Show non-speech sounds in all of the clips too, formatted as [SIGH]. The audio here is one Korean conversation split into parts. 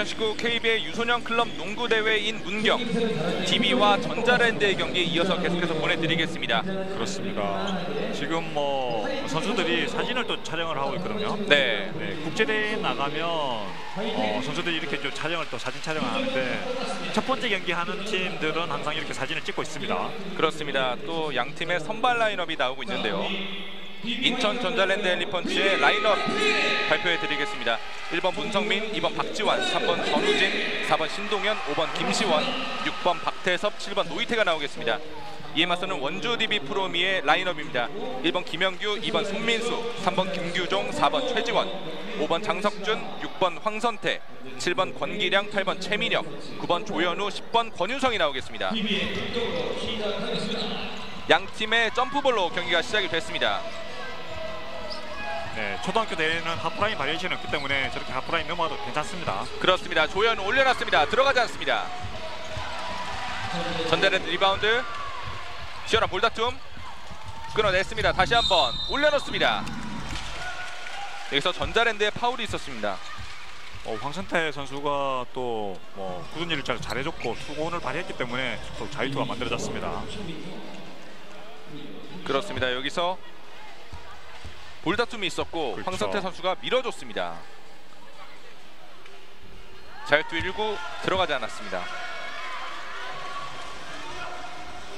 2019 KBL 유소년 클럽 농구 대회인 문경 DB와 전자랜드의 경기 이어서 계속해서 보내드리겠습니다. 그렇습니다. 지금 뭐 선수들이 사진을 또 촬영을 하고 있거든요. 네, 네, 국제 대회 나가면 어, 선수들이 이렇게 좀 촬영을 또 사진 촬영을 하는데 첫 번째 경기 하는 팀들은 항상 이렇게 사진을 찍고 있습니다. 그렇습니다. 또 양 팀의 선발 라인업이 나오고 있는데요. 인천 전자랜드 엘리펀치의 라인업 발표해 드리겠습니다. 1번 문성민, 2번 박지환, 3번 전우진, 4번 신동현, 5번 김시원, 6번 박태섭, 7번 노이태가 나오겠습니다. 이에 맞서는 원주 DB 프로미의 라인업입니다. 1번 김영규, 2번 손민수, 3번 김규종, 4번 최지원, 5번 장석준, 6번 황선태, 7번 권기량, 8번 최민혁, 9번 조현우, 10번 권유성이 나오겠습니다. 양 팀의 점프볼로 경기가 시작이 됐습니다. 네, 초등학교 대회는 하프라인 바이얼레이션이 없기 때문에 저렇게 하프라인 넘어가도 괜찮습니다. 그렇습니다. 조현우 올려놨습니다. 들어가지 않습니다. 전자랜드 리바운드 시원한 볼다툼 끊어냈습니다. 다시 한번 올려놓습니다. 여기서 전자랜드의 파울이 있었습니다. 어, 황선태 선수가 또 뭐 궂은일을 잘 잘해줬고 투혼을 발휘했기 때문에 또 자유투가 만들어졌습니다. 그렇습니다. 여기서 볼다툼이 있었고 그렇죠. 황선태 선수가 밀어줬습니다. 자유투 1구 들어가지 않았습니다.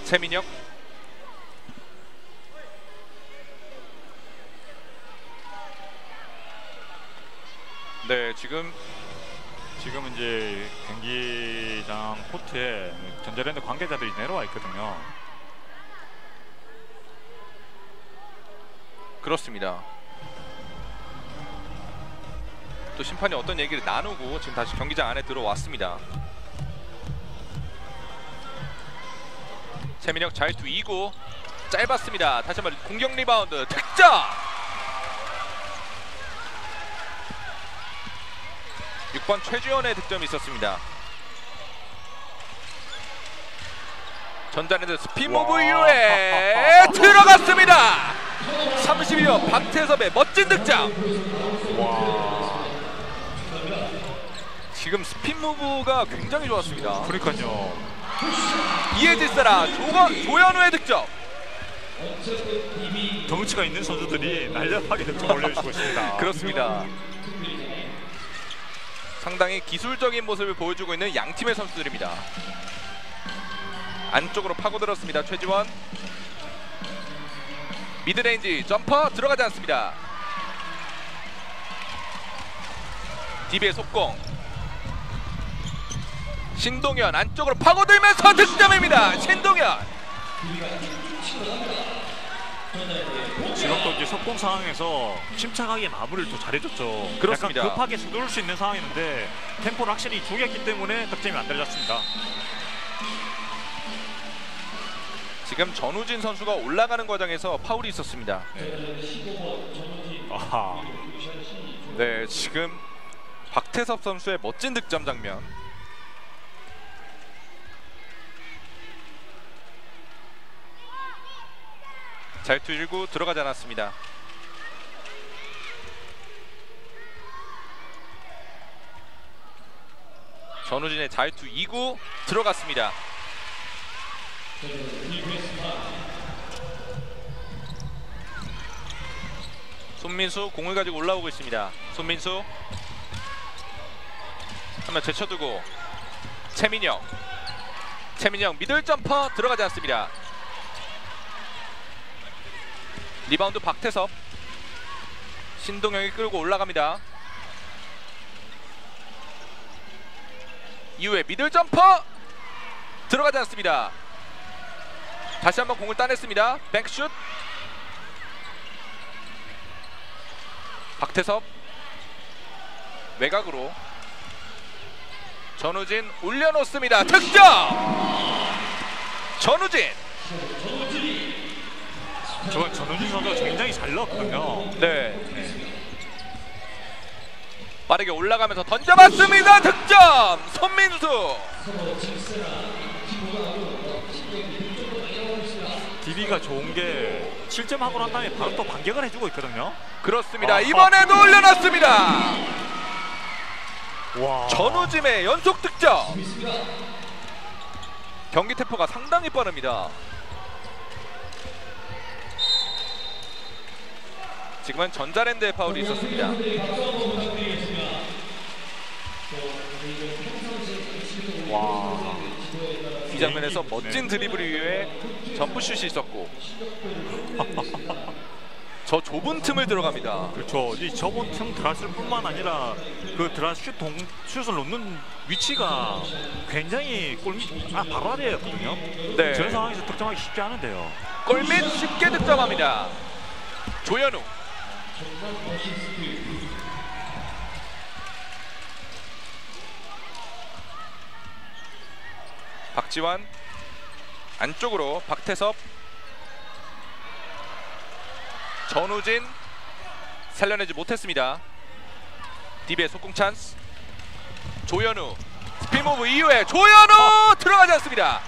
최민혁 네 지금 지금 이제 경기장 코트에 전자랜드 관계자들이 내려와 있거든요. 그렇습니다. 또 심판이 어떤 얘기를 나누고 지금 다시 경기장 안에 들어왔습니다. 최민혁 자유투 2구 짧았습니다. 다시 한번 공격 리바운드 득점. 6번 최주현의 득점이 있었습니다. 전자랜드 와. 이후에 들어갔습니다. 32번 박태섭의 멋진 득점. 와, 지금 스핀 무브가 굉장히 좋았습니다. 그러니까요. 이해질 사라 조건 조현우의 득점. 덩치가 있는 선수들이 날렵하게 득점 올려주고 있습니다. [LAUGHS] 그렇습니다. 상당히 기술적인 모습을 보여주고 있는 양 팀의 선수들입니다. 안쪽으로 파고들었습니다. 최지원. mid-range jumper 들어가지 않습니다. DB의 속공. 신동현 안쪽으로 파고들면서 득점입니다. 신동현. 지금 또 이제 속공 상황에서 침착하게 마무리를 또 잘해줬죠. 그렇습니다. 약간 급하게 서두를 수 있는 상황이었는데 템포를 확실히 죽였기 때문에 득점이 만들어졌습니다. 지금 전우진 선수가 올라가는 과정에서 파울이 있었습니다. 아하. 네, 지금 박태섭 선수의 멋진 득점 장면. 자유투 1구 들어가지 않았습니다. 전우진의 자유투 2구 들어갔습니다. 손민수 공을 가지고 올라오고 있습니다. 손민수 한번 제쳐두고 최민혁 최민혁 middle jumper 들어가지 않습니다. 리바운드 박태섭 신동현이 끌고 올라갑니다. 이후에 미들 점퍼 들어가지 않습니다. 다시 한번 공을 따냈습니다. 백슛 박태섭 외곽으로 전우진 올려놓습니다. 득점! 전우진 저 전우진 선수가 굉장히 잘 넣었거든요. 네. 빠르게 올라가면서 던져봤습니다. 득점! 손민수 DB가 좋은 게 실점하고 난 다음에 바로 또 반격을 해주고 있거든요. 그렇습니다. 아하. 이번에도 올려놨습니다. 와. 전우진의 연속 득점. 경기 템포가 상당히 빠릅니다. 지금은 전자랜드의 파울이 있었습니다. 이 장면에서 멋진 드리블 이후에 점프슛이 있었고 [LAUGHS] 저 좁은 틈을 들어갑니다. 그렇죠. 이 저번 틈 들어왔을 뿐만 아니라 그 들어왔 슛 동, 슛을 놓는 위치가 굉장히 골밑 아 바로 아래였거든요. 네. 저런 상황에서 득점하기 쉽지 않은데요. 골밑 쉽게 득점합니다. 조현우 박지환 안쪽으로 박태섭 전우진 살려내지 못했습니다. DB의 속공 찬스 조현우 spin move 이후에 조현우 들어가지 않습니다.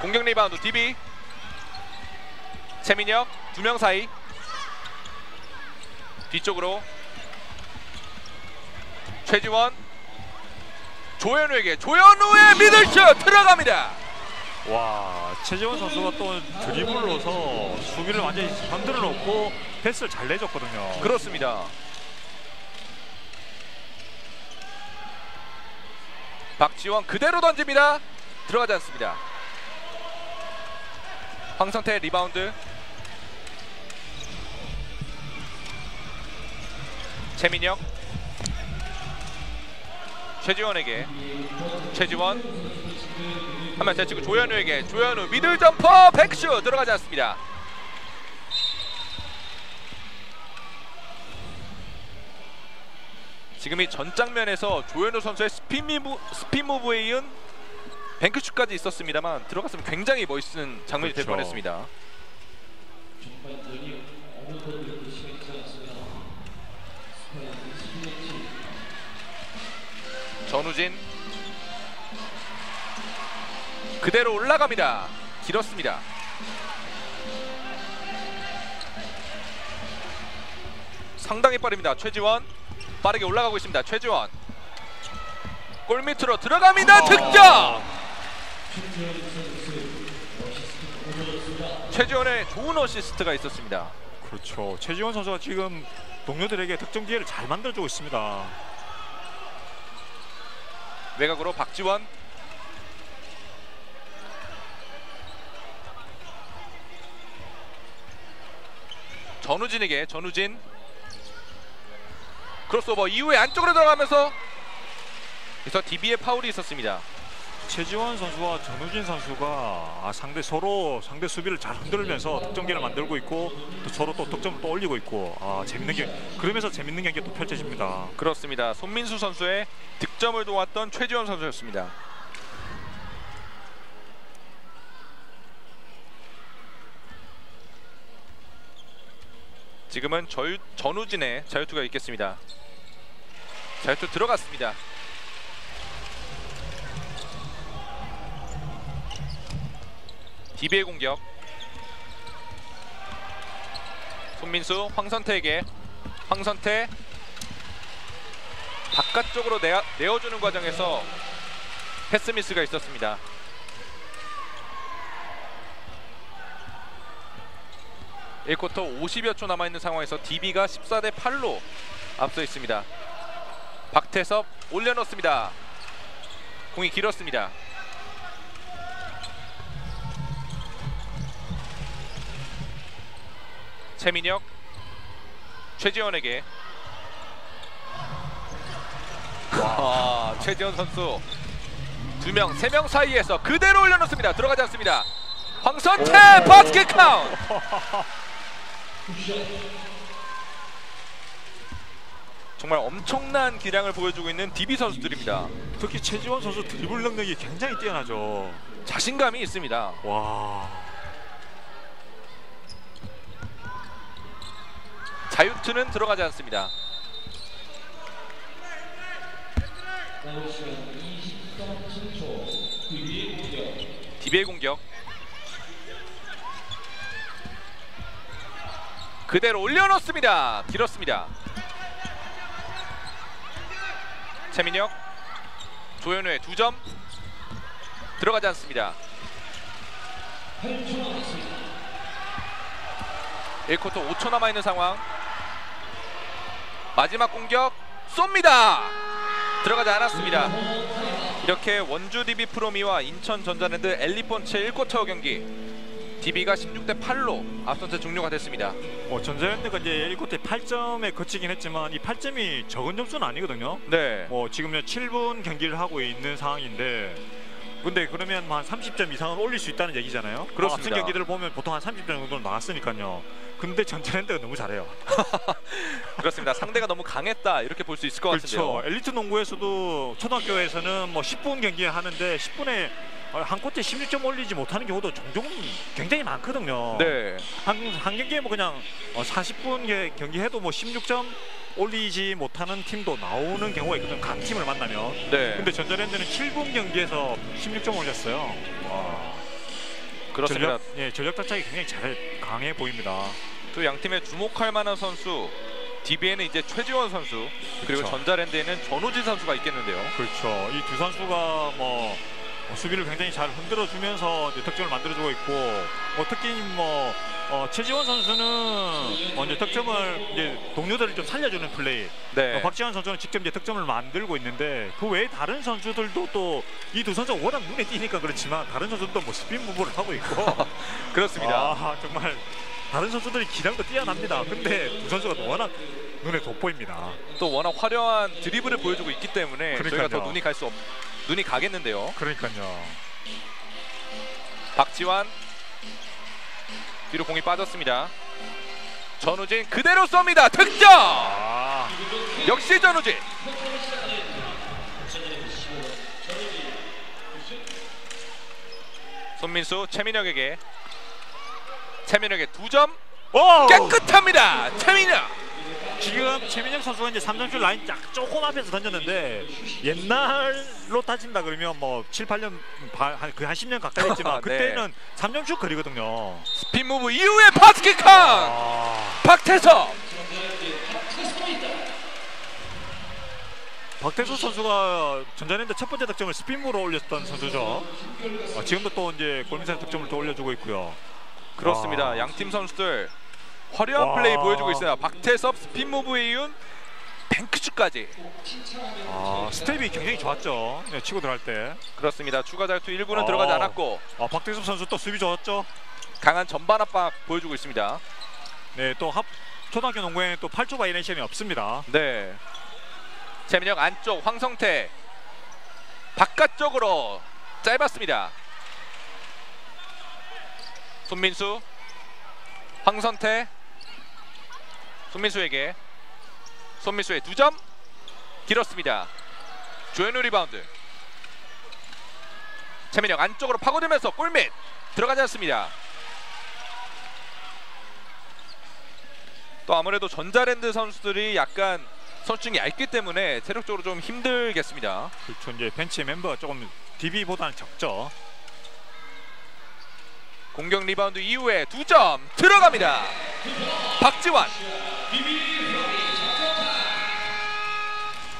공격 리바운드 DB 최민혁 두 명 사이 뒤쪽으로 최지원 조현우에게 조현우의 미들슛 들어갑니다. 와 최지원 선수가 또 드리블로서 수비를 완전히 흔들어 놓고 패스를 잘 내줬거든요. 그렇습니다. 박지환 그대로 던집니다. 들어가지 않습니다. 황선태 리바운드. 최민혁. 최지원에게. 최지원. 한번 제치고 조현우에게. 조현우 middle jumper 뱅크슛 들어가지 않습니다. 지금 이 전 장면에서 조현우 선수의 스핀 무브, 스핀 무브에 이은 뱅크슛까지 있었습니다만 들어갔으면 굉장히 멋있는 장면이 될 그렇죠. 뻔했습니다. 전우진 그대로 올라갑니다. 길었습니다. 상당히 빠릅니다. 최지원 빠르게 올라가고 있습니다. 최지원 골 밑으로 들어갑니다. 득점. 최지원의 좋은 어시스트가 있었습니다. 그렇죠. 최지원 선수가 지금 동료들에게 득점 기회를 잘 만들어주고 있습니다. 외곽으로 박지원 전우진에게 전우진 크로스오버 이후에 안쪽으로 들어가면서 그래서 DB의 파울이 있었습니다. 최지원 선수와 전우진 선수가 아, 상대 서로 상대 수비를 잘 흔들면서 득점기를 만들고 있고 또 서로 또 득점을 또 올리고 있고 아, 재밌는 게 그러면서 재밌는 경기가 또 펼쳐집니다. 그렇습니다. 손민수 선수의 득점을 도왔던 최지원 선수였습니다. 지금은 절, 전우진의 자유투가 있겠습니다. 자유투 들어갔습니다. DB의 공격. 손민수 황선태에게 황선태 바깥쪽으로 내어, 내어주는 과정에서 패스 미스가 있었습니다. 일쿼터 50여 초 남아 있는 상황에서 DB가 14대 8로 앞서 있습니다. 박태섭 올려놓습니다. 공이 길었습니다. 최민혁 최지원에게 와 최지원 선수 두 명, 세 명 사이에서 그대로 올려놓습니다. 들어가지 않습니다. 황선태 바스켓 카운트. [LAUGHS] 정말 엄청난 기량을 보여주고 있는 DB 선수들입니다. 특히 최지원 선수 드리블 능력이 굉장히 뛰어나죠. 자신감이 있습니다. 와. 자유투는 들어가지 않습니다. 디비의 공격 그대로 올려놓습니다. 길었습니다. 최민혁 조현우의 두 점 들어가지 않습니다. 1쿼터 5초 남아있는 상황 마지막 공격 쏩니다 들어가지 않았습니다 이렇게 원주 DB 프로미와 인천 전자랜드 엘리펀츠 1쿼터 경기 DB가 16대 8로 앞선 채 종료가 됐습니다 뭐 전자랜드가 이제 1쿼터에 8점에 그치긴 했지만 이 8점이 적은 점수는 아니거든요. 네뭐 지금 7분 경기를 하고 있는 상황인데 근데 그러면 한 30점 이상은 올릴 수 있다는 얘기잖아요. 그렇습니다. 앞선 경기들을 보면 보통 한 30점 정도는 나왔으니까요. 근데 전자랜드가 너무 잘해요. [LAUGHS] 그렇습니다 상대가 너무 강했다 이렇게 볼 수 있을 것 그렇죠. 같은데요 엘리트 농구에서도 초등학교에서는 뭐 10분 경기 하는데 10분에 한 쿼터에 16점 올리지 못하는 경우도 종종 굉장히 많거든요. 네 한, 한 경기에 뭐 그냥 어, 40분 게- 경기해도 뭐 16점 올리지 못하는 팀도 나오는 경우가 있거든요. 강팀을 만나면. 네. 근데 전자랜드는 7분 경기에서 16점 올렸어요. 와. 그렇습니다 전력, 예, 전력 자체가 굉장히 잘 강해 보입니다. 또 양팀의 주목할 만한 선수 DB에는 이제 최지원 선수 그리고 그렇죠. 전자랜드에는 전우진 선수가 있겠는데요 그렇죠. 이 두 선수가 뭐 어, 수비를 굉장히 잘 흔들어주면서 득점을 만들어주고 있고 뭐 특히 뭐 어, 최지원 선수는 어, 이제 득점을 이제 동료들을 좀 살려주는 플레이. 네 어, 박지환 선수는 직접 이제 득점을 만들고 있는데 그 외에 다른 선수들도 또 이 두 선수가 워낙 눈에 띄니까 그렇지만 다른 선수들도 뭐 스핀 무브를 하고 있고 [LAUGHS] 그렇습니다 아 정말 다른 선수들이 기량도 뛰어납니다. 근데 두 선수가 워낙 눈에 돋보입니다. 또 워낙 화려한 드리블을 보여주고 있기 때문에 저희가 그러니까요. 더 눈이 갈 수 없, 눈이 가겠는데요. 그러니까요. 박지환 뒤로 공이 빠졌습니다. 전우진 그대로 쏩니다. 득점! 아 역시 전우진. 손민수 최민혁에게 최민혁의 두점 오! 깨끗합니다. 최민혁. 지금 최민혁 선수가 이제 3점슛 라인 쫙 조금 앞에서 던졌는데 옛날로 따진다 그러면 뭐 7, 8년 한그 한 10년 가까이 됐지만 [LAUGHS] 네. 그때는 3점슛 거리거든요. spin move 이후에 카운트. 아, 박태섭. 박태섭 선수가 전자랜드 첫 번째 득점을 스핀으로 올렸던 선수죠. 아, 지금도 또 이제 골밑에서 득점을 또 올려주고 있고요. 그렇습니다. 와. 양팀 선수들 화려한 와. 플레이 보여주고 있어요. 박태섭 spin move에 이은 뱅크슛까지. 아, 스텝이 굉장히 좋았죠. 네, 치고 들어갈 때. 그렇습니다. 추가 자유투 1구는 어. 들어가지 않았고 아, 박태섭 선수 또 수비 좋았죠. 강한 전방 압박 보여주고 있습니다. 네, 또 합, 초등학교 농구에는 또 8초 바이얼레이션이 없습니다. 네. 최민혁 안쪽 황선태 바깥쪽으로 짧았습니다. 손민수 황선태 손민수에게 손민수의 두 점 길었습니다. 조현우 리바운드 최민혁 안쪽으로 파고들면서 골밑 들어가지 않습니다. 또 아무래도 전자랜드 선수들이 약간 선수층이 얇기 때문에 체력적으로 좀 힘들겠습니다. 그렇죠. 이제 벤치 멤버가 조금 DB보다는 적죠. 공격 리바운드 이후에 두 점 들어갑니다. 박지환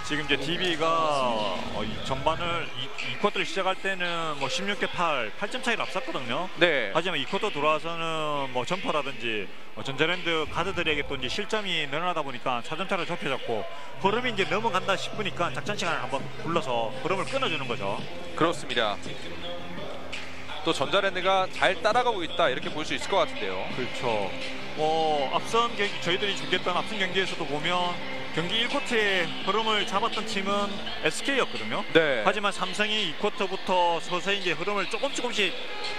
지금 이제 DB가 어, 이 전반을 이, 이 쿼터를 시작할 때는 뭐 16대 8, 8점 차이를 앞섰거든요. 네 하지만 이 쿼터 들어와서는 뭐 jumper라든지 어, 전자랜드 가드들에게 또 이제 실점이 늘어나다 보니까 4점 차를 좁혀졌고 흐름이 이제 넘어간다 싶으니까 작전 시간을 한번 불러서 흐름을 끊어주는 거죠. 그렇습니다. 또 전자랜드가 잘 따라가고 있다 이렇게 볼 수 있을 것 같은데요. 그렇죠. 뭐 앞선 경기 저희들이 중계했던 앞선 경기에서도 보면 경기 1쿼터의 흐름을 잡았던 팀은 SK였거든요. 네. 하지만 삼성이 2쿼터부터 서서히 이제 흐름을 조금 조금씩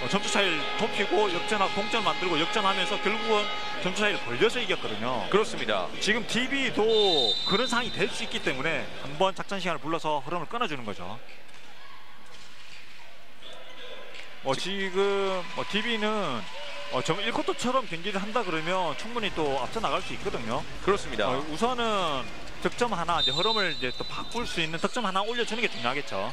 어, 점수 차이를 좁히고 역전하 동점 만들고 역전하면서 결국은 점수 차이를 벌려서 이겼거든요. 그렇습니다. 지금 DB도 그런 상황이 될 수 있기 때문에 한번 작전 시간을 불러서 흐름을 끊어주는 거죠. 뭐 지금 뭐 DB는 어, 정 1쿼터처럼 경기를 한다 그러면 충분히 또 앞서 나갈 수 있거든요. 그렇습니다. 어, 우선은 득점 하나 이제 흐름을 이제 또 바꿀 수 있는 득점 하나 올려주는 게 중요하겠죠.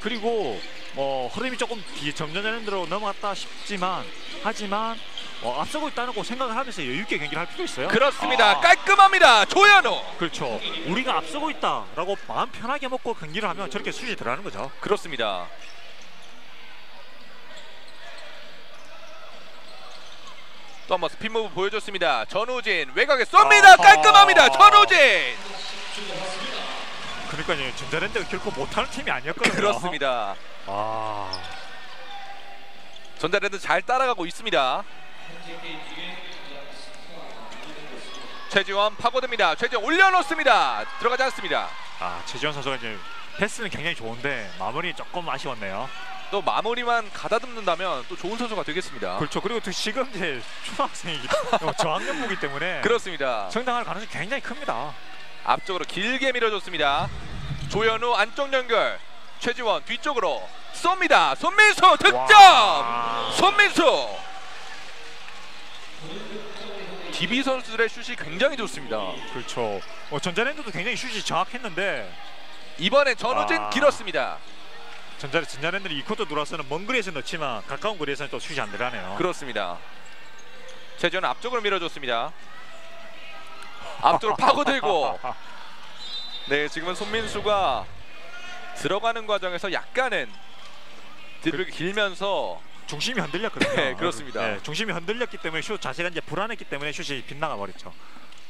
그리고 뭐 흐름이 조금 뒤 점전전으로 넘어갔다 싶지만 하지만 어, 앞서고 있다는 거 생각을 하면서 여유 있게 경기를 할 필요 있어요. 그렇습니다. 아, 깔끔합니다. 조현우. 그렇죠. 우리가 앞서고 있다라고 마음 편하게 먹고 경기를 하면 저렇게 수준이 들어가는 거죠. 그렇습니다. 또 한번 스핀 무브 보여줬습니다. 전우진 외곽에 쏩니다. 깔끔합니다. 전우진. 그러니까요. 전자랜드가 결코 못하는 팀이 아니었거든요. 그렇습니다. 아, 전자랜드 잘 따라가고 있습니다. 최지원 파고듭니다. 최지원 올려놓습니다. 들어가지 않습니다. 아 최지원 선수가 이제 패스는 굉장히 좋은데 마무리 조금 아쉬웠네요. 또 마무리만 가다듬는다면 또 좋은 선수가 되겠습니다. 그렇죠. 그리고 또 지금 이제 초등학생이기 때문에 저학년부기 때문에 그렇습니다. 성장할 가능성이 굉장히 큽니다. 앞쪽으로 길게 밀어줬습니다. 조현우 안쪽 연결. 최지원 뒤쪽으로 쏩니다. 손민수 득점. 와. 손민수. DB 선수들의 슛이 굉장히 좋습니다. 그렇죠. 어, 전자랜드도 굉장히 슛이 정확했는데 이번엔 전우진 아. 길었습니다. 전자 전자랜드는 이 쿼터 들어와서는 먼 거리에서 넣지만 가까운 거리에서는 또 슛이 안 들어가네요. 그렇습니다. 최지원 앞쪽으로 밀어줬습니다. 앞쪽으로 [LAUGHS] 파고들고 네 지금은 손민수가 들어가는 과정에서 약간은 드리블이 길면서 중심이 흔들렸거든요. 네, 그렇습니다. 네, 중심이 흔들렸기 때문에 슛 자세가 이제 불안했기 때문에 슛이 빗나가 버렸죠.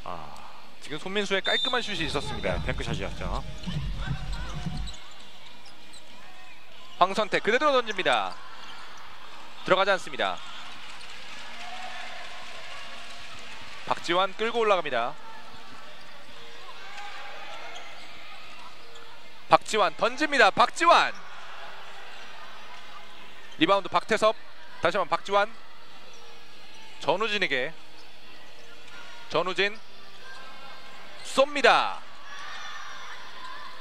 아, 지금 손민수의 깔끔한 슛이 있었습니다. 네, 뱅크샷이었죠. 황선택 그대로 던집니다. 들어가지 않습니다. 박지환 끌고 올라갑니다. 박지환 던집니다. 박지환 리바운드 박태섭 다시 한번 박지환 전우진에게 전우진 쏩니다.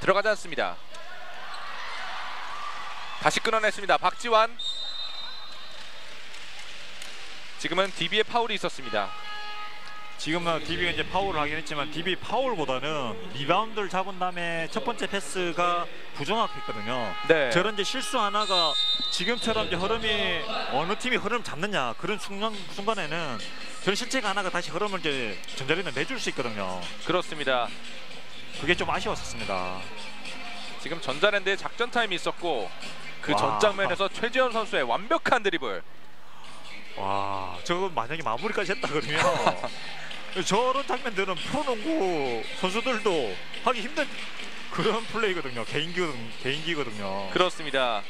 들어가지 않습니다. 다시 끊어냈습니다. 박지환. 지금은 DB의 파울이 있었습니다. 지금은 DB가 이제 파울을 하긴 했지만 DB 파울보다는 리바운드를 잡은 다음에 첫 번째 패스가 부정확했거든요. 네. 저런 이제 실수 하나가 지금처럼 이제 흐름이 어느 팀이 흐름 잡느냐 그런 순간 순간에는 저런 실책이 하나가 다시 흐름을 이제 전자랜드 내줄 수 있거든요. 그렇습니다. 그게 좀 아쉬웠었습니다. 지금 전자랜드의 작전 타임이 있었고 그 와. 전 장면에서 최지현 선수의 완벽한 드리블. 와, 저거 만약에 마무리까지 했다 그러면 [LAUGHS] 저런 장면들은 프로농구 선수들도 하기 힘든 그런 플레이거든요. 개인기거든, 개인기거든요. 그렇습니다.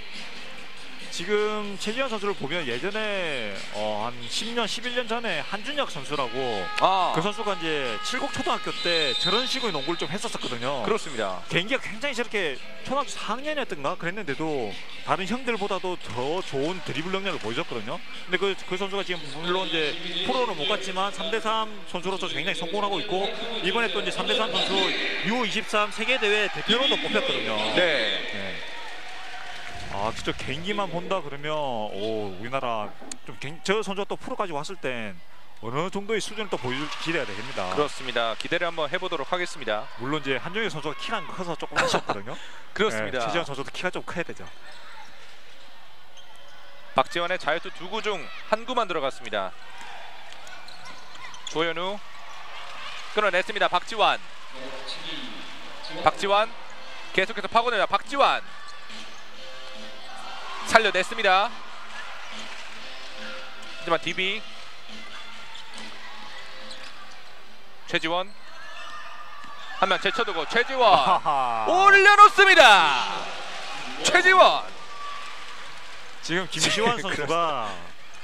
지금 최지현 선수를 보면 예전에 어, 한 10년, 11년 전에 한준혁 선수라고 아, 그 선수가 이제 칠곡 초등학교 때 저런 식의 농구를 좀 했었었거든요. 그렇습니다. 개인기가 굉장히 저렇게 초등학교 4학년이었던가 그랬는데도 다른 형들보다도 더 좋은 드리블 능력을 보여줬거든요. 근데 그, 그 선수가 지금 물론 이제 프로는 못 갔지만 3대3 선수로서 굉장히 성공하고 있고 이번에 또 이제 3대3 선수 U23 세계대회 대표로도 뽑혔거든요. 네. 네. 아 진짜 개인기만 본다 그러면 오 우리나라 좀저 선수가 또 프로까지 왔을 땐 어느 정도의 수준을 또 기대가 됩니다. 그렇습니다. 기대를 한번 해보도록 하겠습니다. 물론 이제 한정희 선수가 키가 커서 조금 아쉬웠거든요. [LAUGHS] 그렇습니다. 네, 최지현 선수도 키가 좀 커야 되죠. 박지원의 자유투 두 구 중 한 구만 들어갔습니다. 조현우 끊어냈습니다. 박지환. 박지환 계속해서 파고냅니다. 박지환 살려냈습니다. 하지만 DB 최지원 한 명 제쳐두고 최지원. 올려놓습니다. 최지원 지금 김시환 선수가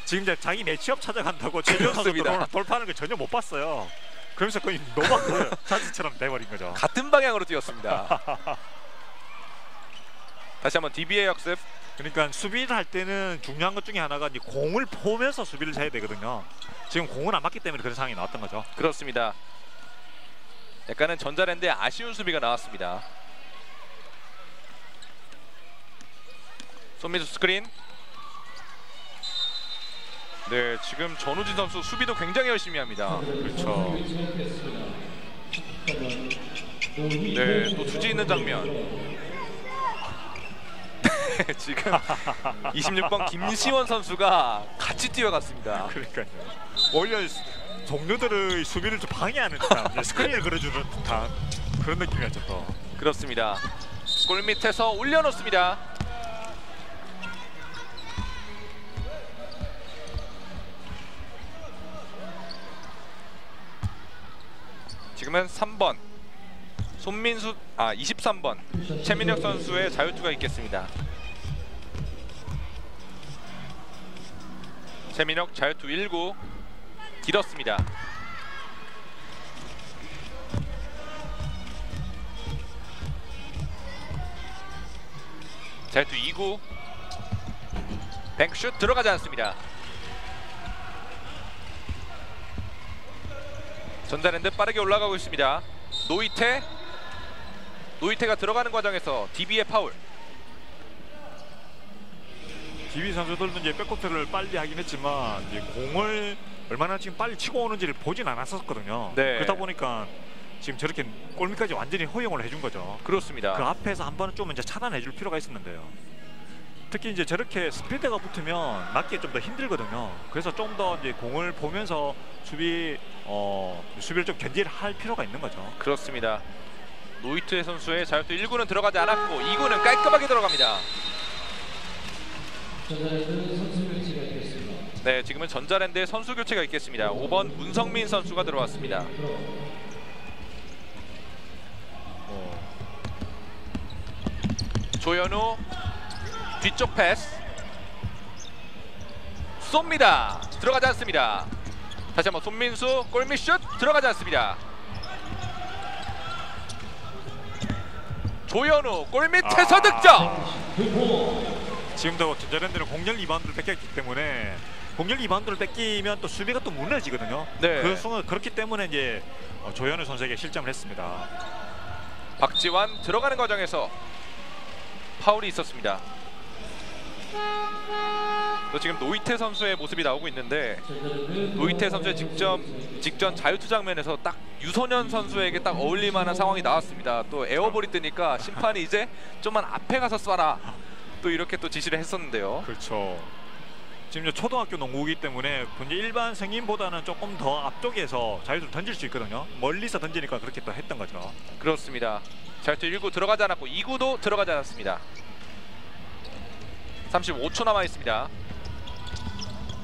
지금 이제 자기 매치업 찾아간다고 최지현 선수. 돌- 돌파하는 걸 전혀 못 봤어요. 그러면서 거의 노마크 찬스처럼 [LAUGHS] 돼버린 거죠. 같은 방향으로 뛰었습니다. [LAUGHS] 다시 한번 DB의 역습. 그러니까 수비를 할 때는 중요한 것 중에 하나가 이제 공을 보면서 수비를 해야 되거든요. 지금 공은 안 맞기 때문에 그런 상황이 나왔던 거죠. 그렇습니다. 약간은 전자랜드의 아쉬운 수비가 나왔습니다. 손민수 스크린. 네, 지금 전우진 선수 수비도 굉장히 열심히 합니다. 그렇죠. 네, 또 투지 있는 장면. 네, [LAUGHS] 지금 26번 김시원 선수가 같이 뛰어갔습니다. 그러니까요. 오히려 동료들의 수비를 좀 방해하는 듯한 스크린을 걸어주는 듯한 그런 느낌이었죠 또. 그렇습니다. 골 밑에서 올려놓습니다. 지금은 3번 손민수 아 23번 최민혁 선수의 자유투가 있겠습니다. 최민혁 자유투 1구 길었습니다. 자유투 2구 뱅슛 들어가지 않습니다. 전자랜드 빠르게 올라가고 있습니다. 노이테 노이테가 들어가는 과정에서 DB의 파울. DB 선수들도 이제 백코트를 빨리 하긴 했지만 이제 공을 얼마나 지금 빨리 치고 오는지를 보진 않았었거든요. 네. 그러다 보니까 지금 저렇게 골밑까지 완전히 허용을 해준 거죠. 그렇습니다. 그 앞에서 한 번은 좀 이제 차단해줄 필요가 있었는데요. 특히 이제 저렇게 스피드가 붙으면 맞기 좀더 힘들거든요. 그래서 좀 더 이제 공을 보면서 수비 어 수비를 좀 견제를 할 필요가 있는 거죠. 그렇습니다. 노이트 선수의 자유투 1구는 들어가지 않았고 2구는 깔끔하게 들어갑니다. 네, 지금은 전자랜드의 선수 교체가 있겠습니다. 5번 문성민 선수가 들어왔습니다. 조현우 뒤쪽 패스 쏩니다. 들어가지 않습니다. 다시 한번 손민수 골밑 슛 들어가지 않습니다. 조현우 골밑에서 아. 득점. 지금도 전자랜드는 공격 리바운드를 뺏겼기 때문에 공격 리바운드를 뺏기면 또 수비가 또 무너지거든요. 네. 그 그렇기 때문에 이제 어, 조현우 선수에게 실점을 했습니다. 박지환 들어가는 과정에서 파울이 있었습니다. 또 지금 노이테 선수의 모습이 나오고 있는데 노이테 선수의 직접 직전 자유투 장면에서 딱 유소년 선수에게 딱 어울릴 만한 상황이 나왔습니다. 또 에어볼이 뜨니까 심판이 이제 좀만 앞에 가서 쏴라. 또 이렇게 또 지시를 했었는데요. 그렇죠. 지금 초등학교 농구이기 때문에 일반 성인보다는 조금 더 앞쪽에서 자유투를 던질 수 있거든요. 멀리서 던지니까 그렇게 또 했던 거죠. 그렇습니다. 자유투 1구 들어가지 않았고 2구도 들어가지 않았습니다. 35초 남아 있습니다.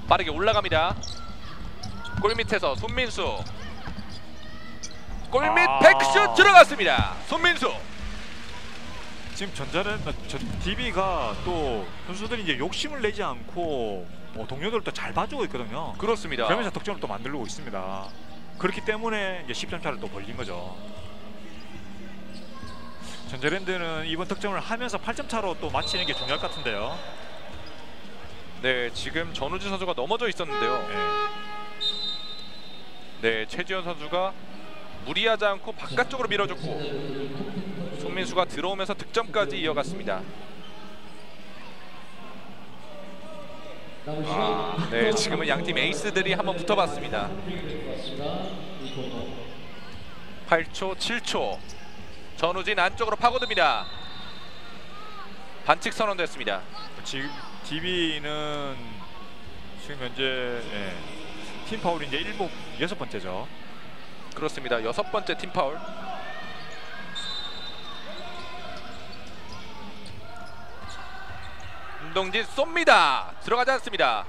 빠르게 올라갑니다. 골 밑에서 손민수. 골밑 아. 백슛 들어갔습니다. 손민수. 지금 전자는 저 DB가 또 선수들이 이제 욕심을 내지 않고 뭐 동료들도 잘 봐주고 있거든요. 그렇습니다. 그러면서 득점을 또 만들고 있습니다. 그렇기 때문에 이제 10점 차를 또 벌린 거죠. 전자랜드는 이번 득점을 하면서 8점 차로 또 마치는 게 중요할 것 같은데요. 네, 지금 전우진 선수가 넘어져 있었는데요. 네. 네, 최지현 선수가 무리하지 않고 바깥쪽으로 밀어줬고 손민수가 들어오면서 득점까지 이어갔습니다. 네, 지금은 양팀 에이스들이 한번 붙어봤습니다. 8초, 7초. 전우진 안쪽으로 파고듭니다. 반칙 선언됐습니다. 지금 DB는 지금 현재 예, 팀 파울이 이제 일곱 여섯 번째죠. 그렇습니다. 여섯 번째 팀 파울. 운동진 쏩니다. 들어가지 않습니다.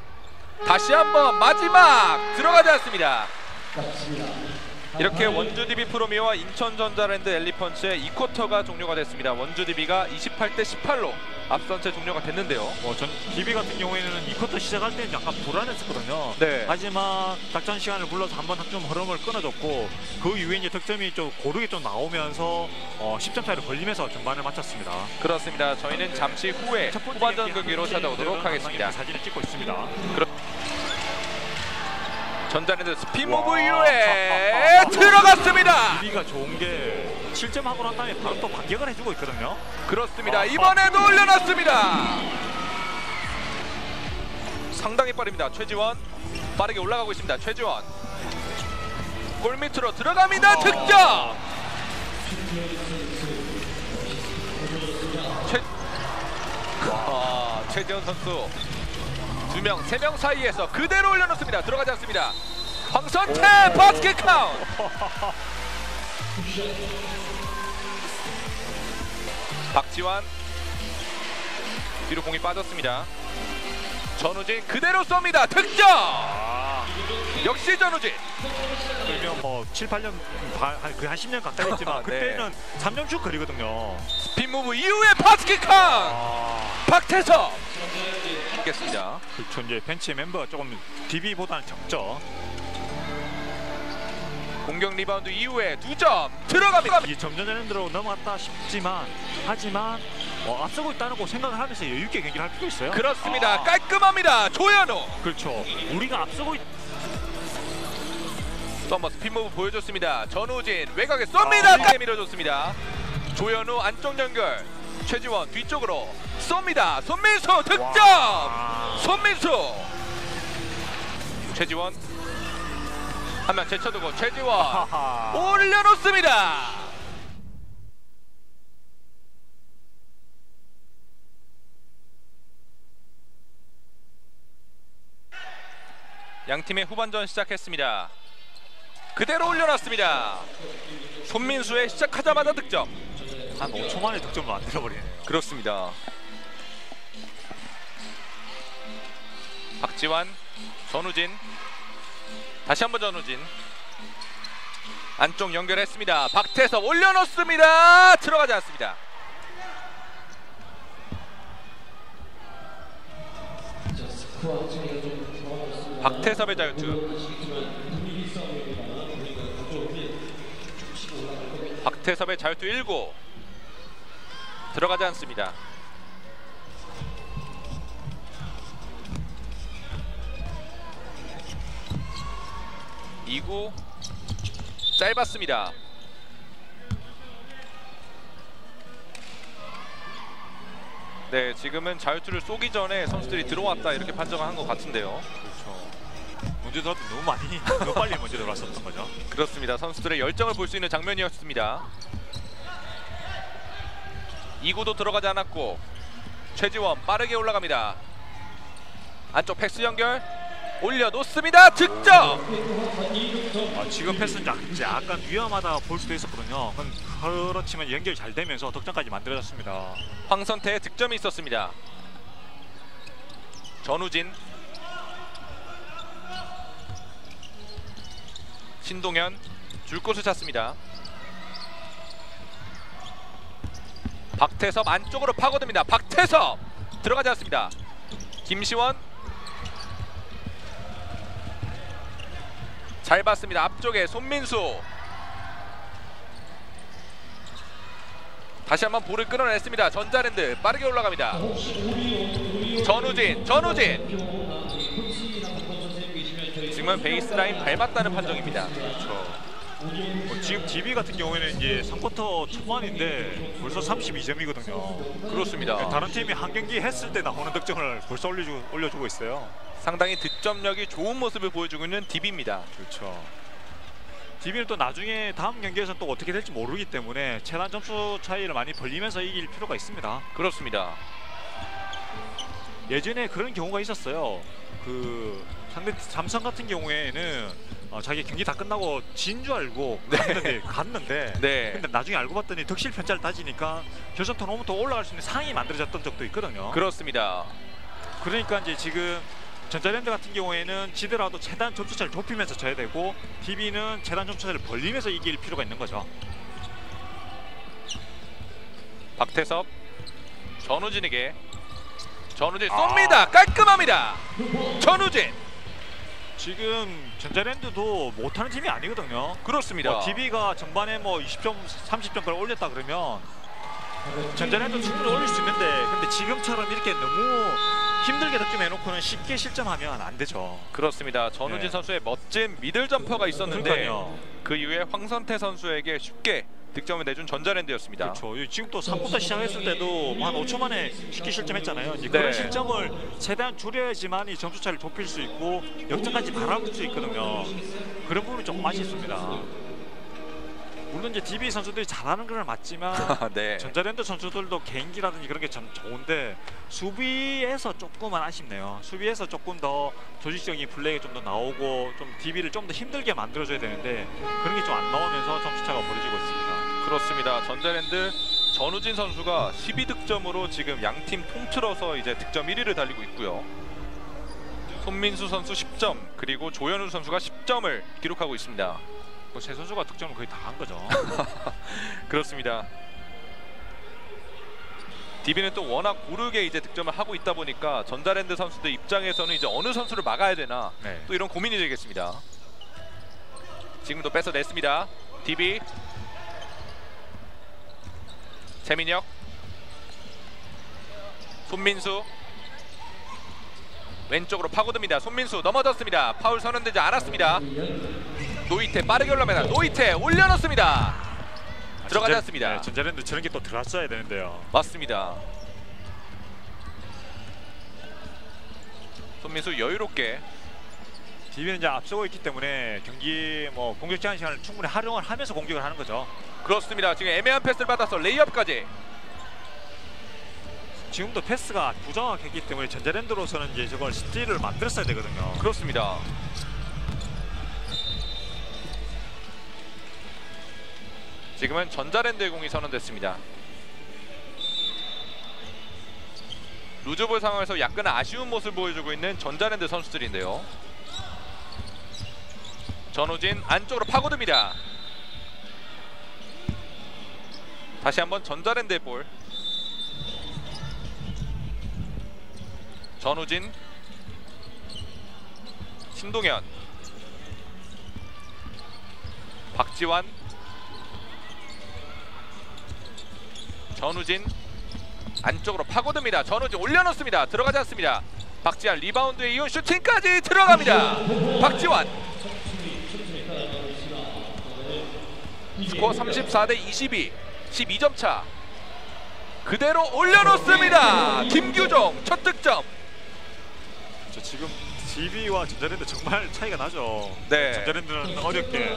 다시 한번 마지막 들어가지 않습니다. 이렇게 원주 DB 프로미와 인천 전자랜드 엘리펀츠의 2쿼터가 종료가 됐습니다. 원주 DB가 28대 18로 앞선 채 종료가 됐는데요. 뭐 전 DB 같은 경우에는 이 쿼터 시작할 때는 약간 불안했었거든요. 네. 하지만 작전 시간을 불러서 한번 좀 흐름을 끊어줬고 그 이후에 이제 득점이 좀 고르게 좀 나오면서 어, 10점 차이로 걸리면서 중반을 마쳤습니다. 그렇습니다. 저희는 잠시 후에 첫 번째 후반전 경기 경기로 한 찾아오도록 하겠습니다. 사진을 찍고 있습니다. 전자랜드. 무브 이후에 [LAUGHS] 들어갔습니다. DB가 좋은 게 7점 하고 난 다음에 바로 또 반격을 해주고 있거든요. 그렇습니다. 아, 이번에도 올려놨습니다. 상당히 빠릅니다. 최지원 빠르게 올라가고 있습니다. 최지원 골 밑으로 들어갑니다. 어. 득점. 최 아, 최지원 선수 두 명, 세 명 사이에서 그대로 올려놓습니다. 들어가지 않습니다. 황선태 바스켓 카운트. 박지환 뒤로 공이 빠졌습니다. 전우진 그대로 쏩니다. 득점. 아, 역시 전우진. 그러면 뭐 7, 8년 한그 한 10년 가까이 했지만 [LAUGHS] 네. 그때는 3점슛 거리거든요. spin move 이후에 바스켓 카운트. 아, 박태석. 있겠습니다. 그렇죠. 이제 벤치 멤버가 조금 DB보다는 적죠. 공격 리바운드 이후에 두 점 들어갑니다. 이 접전으로 넘어갔다 싶지만 하지만 어, 앞서고 있다는 거 생각을 하면서 여유 있게 경기를 할 필요 있어요. 그렇습니다. 아, 깔끔합니다. 조현우. 그렇죠. 우리가 앞서고 있... 스핀 무브 보여줬습니다. 전우진 외곽에 쏩니다. 아, 밀어줬습니다. 조현우 안쪽 연결. 최지원 뒤쪽으로 쏩니다. 손민수 득점. 와. 손민수. 최지원 한 명 제쳐두고 최지원. 올려놓습니다. 양 팀의 후반전 시작했습니다. 그대로 올려놨습니다. 손민수의 시작하자마자 득점. 한 5초 만에 득점을 만들어버리네요. 그렇습니다. 박지환, 전우진, 다시 한번 전우진. 안쪽 연결했습니다. 박태섭 올려놓습니다. 들어가지 않습니다. 박태섭의 자유투. 박태섭의 자유투 1구 들어가지 않습니다. 이구 짧았습니다. 네, 지금은 자유투를 쏘기 전에 선수들이 들어왔다 이렇게 판정을 한 것 같은데요. 그렇죠. 문제 들어도 너무 많이 너무 빨리 문제 들어왔었던 거죠. 그렇습니다. 선수들의 열정을 볼 수 있는 장면이었습니다. 2구도 들어가지 않았고 최지원 빠르게 올라갑니다. 안쪽 패스 연결 올려놓습니다. 득점. 아, 지금 패스는 약, 약간 위험하다 볼 수도 있었거든요. 그렇지만 연결 잘 되면서 득점까지 만들어졌습니다. 황선태의 득점이 있었습니다. 전우진 신동현 줄 곳을 찾습니다. 박태섭 안쪽으로 파고듭니다. 박태섭 들어가지 않습니다. 김시원 잘 봤습니다. 앞쪽에 손민수 다시 한번 볼을 끌어냈습니다. 전자랜드 빠르게 올라갑니다. 전우진, 전우진. 지금은 베이스라인 밟았다는 판정입니다. 그렇죠. 뭐 지금 DB 같은 경우에는 이제 3쿼터 초반인데 벌써 32점이거든요. 그렇습니다. 다른 팀이 한 경기 했을 때 나오는 득점을 벌써 올려주고, 올려주고 있어요. 상당히 득점력이 좋은 모습을 보여주고 있는 DB입니다. 그렇죠. DB는 또 나중에 다음 경기에서 또 어떻게 될지 모르기 때문에 최단 점수 차이를 많이 벌리면서 이길 필요가 있습니다. 그렇습니다. 예전에 그런 경우가 있었어요. 그 상대 삼성 같은 경우에는 어, 자기 경기 다 끝나고 진 줄 알고 네. 갔는데 갔는데 네. 근데 나중에 알고 봤더니 득실 편차를 따지니까 결선 토너먼트 올라갈 수 있는 상황이 만들어졌던 적도 있거든요. 그렇습니다. 그러니까 이제 지금 전자랜드 같은 경우에는 지더라도 최대한 점수차를 좁히면서 져야 되고 DB는 최대한 점수차를 벌리면서 이길 필요가 있는 거죠. 박태섭 전우진에게 전우진 아. 쏩니다. 깔끔합니다. 전우진 지금 전자랜드도 못하는 팀이 아니거든요. 그렇습니다. 뭐 DB가 전반에 뭐 20점, 30점까지 올렸다 그러면 전자랜드 충분히 올릴 수 있는데 근데 지금처럼 이렇게 너무 힘들게 득점해놓고는 쉽게 실점하면 안 되죠. 그렇습니다. 전우진 네. 선수의 멋진 미들 점퍼가 있었는데 그러니까요. 그 이후에 황선태 선수에게 쉽게 득점을 내준 전자랜드였습니다. 그렇죠. 이- 지금 또 3부터 시작했을 때도 뭐한 5초 만에 쉽게 실점했잖아요. 이제 네. 그런 실점을 최대한 줄여야지만 이 점수 차를 좁힐 수 있고 역전까지 바라볼 수 있거든요. 그런 부분이 조금 아쉽습니다. 물론 이제 DB 선수들이 잘하는 건 맞지만 [LAUGHS] 네. 전자랜드 선수들도 개인기라든지 그런 게 참 좋은데 수비에서 조금은 아쉽네요. 수비에서 조금 더 조직적인 플레이가 좀 더 나오고 좀 DB를 좀 더 힘들게 만들어줘야 되는데 그런 게 좀 안 나오면서 점수차가 벌어지고 있습니다. 그렇습니다. 전자랜드 전우진 선수가 12득점으로 지금 양팀 통틀어서 이제 득점 1위를 달리고 있고요. 손민수 선수 10점 그리고 조현우 선수가 10점을 기록하고 있습니다. 뭐세 선수가 득점을 거의 다 한 거죠. [LAUGHS] 그렇습니다. DB는 또 워낙 고르게 이제 득점을 하고 있다 보니까 전자랜드 선수들 입장에서는 이제 어느 선수를 막아야 되나 네. 또 이런 고민이 되겠습니다. 지금도 뺏어냈습니다. DB 최민혁 손민수 왼쪽으로 파고듭니다. 손민수 넘어졌습니다. 파울 선언되지 않았습니다. 노이테 빠르게 올라갑니다. 노이테 올려놓습니다. 들어가지 전자- 않습니다. 네, 전자랜드 저런 게 또 들어왔어야 되는데요. 맞습니다. 손민수 여유롭게 DB는 이제 앞서고 있기 때문에 경기 뭐 공격 제한 시간을 충분히 활용을 하면서 공격을 하는 거죠. 그렇습니다. 지금 애매한 패스를 받아서 레이업까지 지금도 패스가 부정확했기 때문에 전자랜드로서는 이제 저걸 스틸을 만들었어야 되거든요. 그렇습니다. 지금은 전자랜드의 공이 선언됐습니다. 루즈볼 상황에서 약간 아쉬운 모습을 보여주고 있는 전자랜드 선수들인데요. 전호진 안쪽으로 파고듭니다. 다시 한번 전자랜드의 볼. 전우진 신동현 박지환 전우진 안쪽으로 파고듭니다. 전우진 올려놓습니다. 들어가지 않습니다. 박지환 리바운드에 이은 슈팅까지 들어갑니다. 박지환 스코어 34대 22 12점 차 그대로 올려놓습니다. 김규종 첫 득점 저 지금 DB와 전자랜드 정말 [LAUGHS] 차이가 나죠. 네. 전자랜드는 어렵게